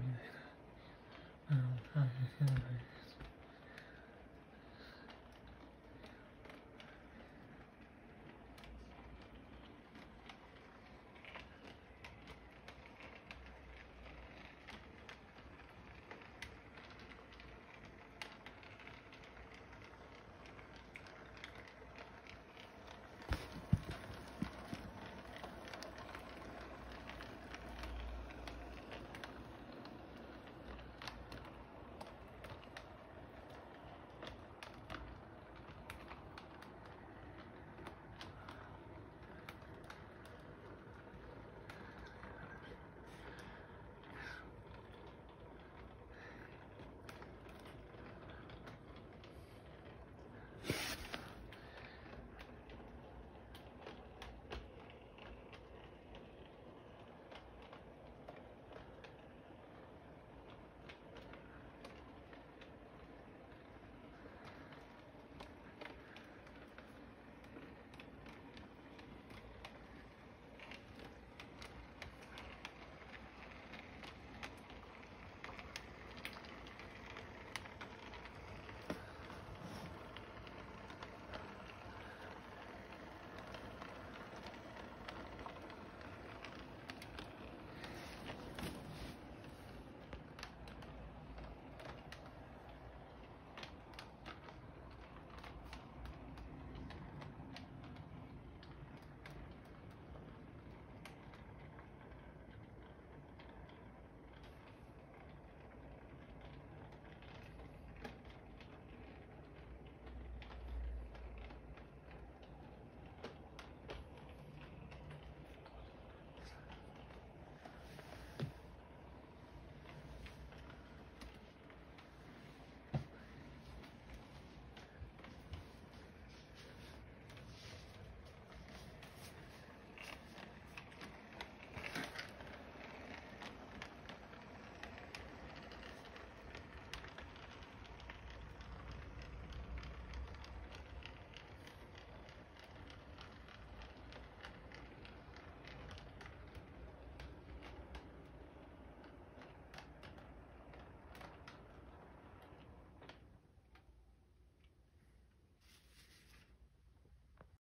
from